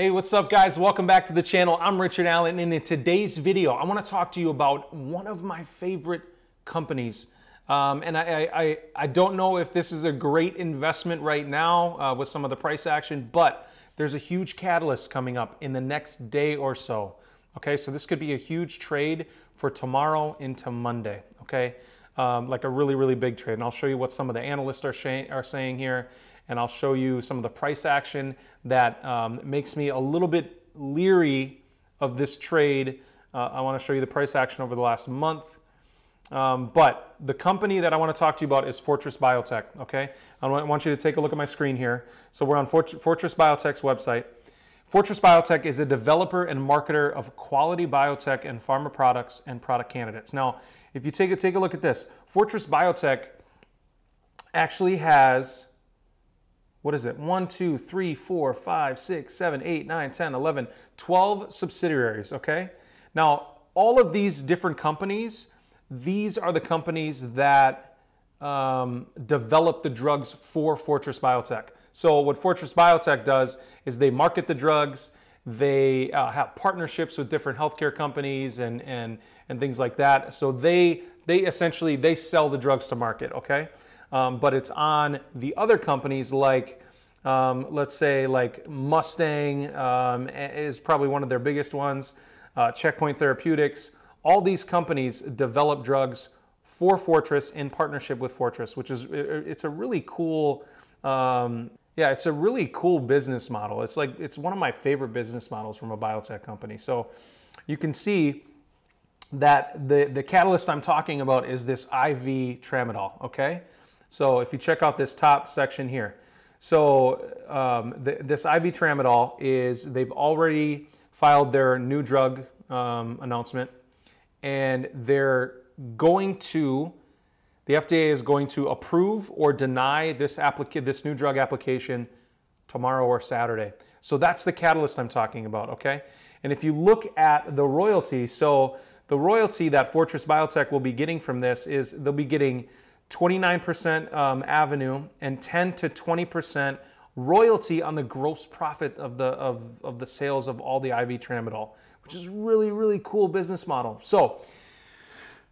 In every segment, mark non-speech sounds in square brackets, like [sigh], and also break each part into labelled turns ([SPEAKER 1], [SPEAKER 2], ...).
[SPEAKER 1] Hey, what's up guys? Welcome back to the channel. I'm Richard Allan and in today's video, I wanna to talk to you about one of my favorite companies. Um, and I, I, I, don't know if this is a great investment right now uh, with some of the price action, but there's a huge catalyst coming up in the next day or so. Okay, so this could be a huge trade for tomorrow into Monday. Okay, um, like a really, really big trade. And I'll show you what some of the analysts are, are saying here and I'll show you some of the price action that um, makes me a little bit leery of this trade. Uh, I want to show you the price action over the last month. Um, but the company that I want to talk to you about is Fortress Biotech, okay? I want you to take a look at my screen here. So we're on Fort Fortress Biotech's website. Fortress Biotech is a developer and marketer of quality biotech and pharma products and product candidates. Now, if you take a, take a look at this, Fortress Biotech actually has what is it? 1, 2, 3, 4, 5, 6, 7, 8, 9, 10, 11, 12 subsidiaries, okay? Now, all of these different companies, these are the companies that um, develop the drugs for Fortress Biotech. So what Fortress Biotech does is they market the drugs, they uh, have partnerships with different healthcare companies and, and, and things like that. So they, they essentially, they sell the drugs to market, okay? um, but it's on the other companies like, um, let's say, like Mustang um, is probably one of their biggest ones, uh, Checkpoint Therapeutics. All these companies develop drugs for Fortress in partnership with Fortress, which is it's a really cool. Um, yeah, it's a really cool business model. It's like it's one of my favorite business models from a biotech company. So you can see that the, the catalyst I'm talking about is this IV tramadol, okay? So if you check out this top section here, so um, the, this IV tramadol is, they've already filed their new drug um, announcement and they're going to, the FDA is going to approve or deny this, this new drug application tomorrow or Saturday. So that's the catalyst I'm talking about, okay? And if you look at the royalty, so the royalty that Fortress Biotech will be getting from this is they'll be getting 29% um, avenue, and 10 to 20% royalty on the gross profit of the, of, of the sales of all the IV tramadol, which is really, really cool business model. So,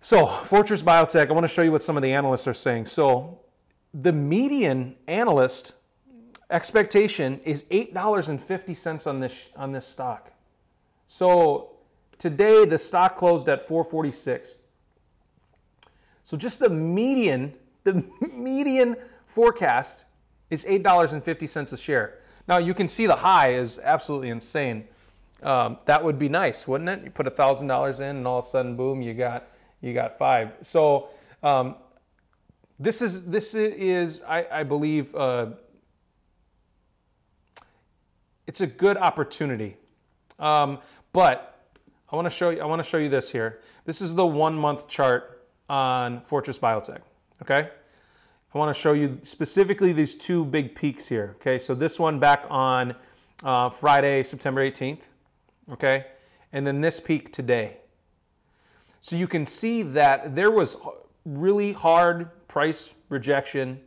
[SPEAKER 1] so Fortress Biotech, I want to show you what some of the analysts are saying. So the median analyst expectation is $8.50 on this, on this stock. So today the stock closed at 446. So just the median, the [laughs] median forecast is $8.50 a share. Now you can see the high is absolutely insane. Um, that would be nice, wouldn't it? You put $1,000 in and all of a sudden, boom, you got, you got five. So um, this is, this is I, I believe, uh, it's a good opportunity. Um, but I want to show you, I want to show you this here. This is the one month chart on Fortress Biotech, okay? I want to show you specifically these two big peaks here, okay? So this one back on uh, Friday, September 18th, okay? And then this peak today. So you can see that there was really hard price rejection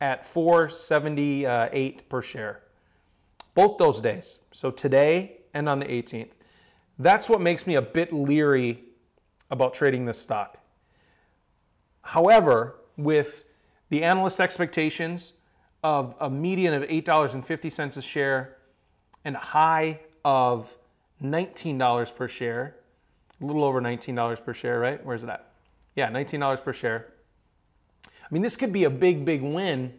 [SPEAKER 1] at 478 per share. Both those days. So today and on the 18th. That's what makes me a bit leery about trading this stock. However, with the analyst expectations of a median of $8.50 a share and a high of $19 per share, a little over $19 per share, right? Where's it at? Yeah, $19 per share. I mean, this could be a big, big win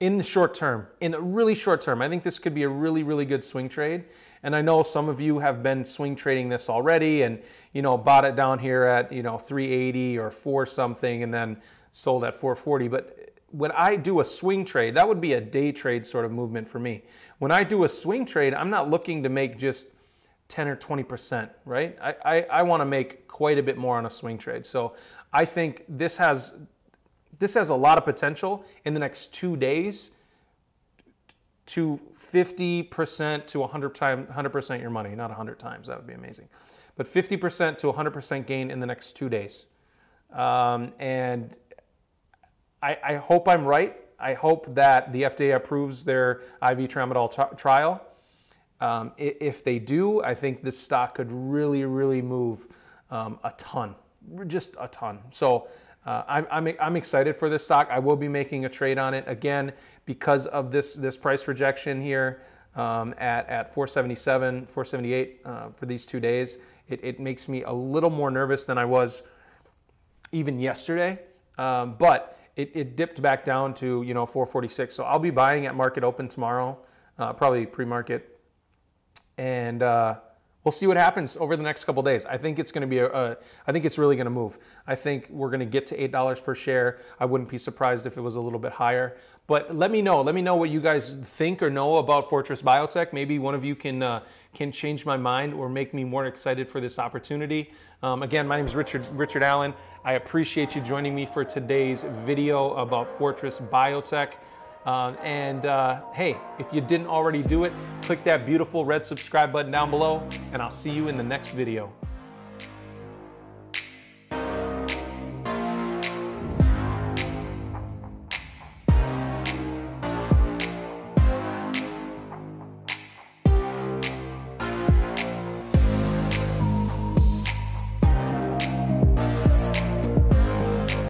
[SPEAKER 1] in the short term, in a really short term. I think this could be a really, really good swing trade. And I know some of you have been swing trading this already and, you know, bought it down here at, you know, 380 or 4 something and then sold at 440. But when I do a swing trade, that would be a day trade sort of movement for me. When I do a swing trade, I'm not looking to make just 10 or 20%, right? I, I, I want to make quite a bit more on a swing trade. So I think this has this has a lot of potential in the next two days to 50% to 100 time, 100% your money, not 100 times, that would be amazing. But 50% to 100% gain in the next two days. Um, and I, I, hope I'm right. I hope that the FDA approves their IV tramadol trial. Um, if they do, I think this stock could really, really move um, a ton, just a ton. So uh, I'm, I'm, I'm excited for this stock. I will be making a trade on it again because of this this price rejection here um, at at 477, 478 uh, for these two days. It, it makes me a little more nervous than I was even yesterday, um, but it, it dipped back down to you know 446. So I'll be buying at market open tomorrow, uh, probably pre-market, and. We'll see what happens over the next couple days. I think it's going to be a, a. I think it's really going to move. I think we're going to get to eight dollars per share. I wouldn't be surprised if it was a little bit higher. But let me know. Let me know what you guys think or know about Fortress Biotech. Maybe one of you can uh, can change my mind or make me more excited for this opportunity. Um, again, my name is Richard Richard Allan. I appreciate you joining me for today's video about Fortress Biotech. Uh, and uh, hey, if you didn't already do it, click that beautiful red subscribe button down below, and I'll see you in the next video.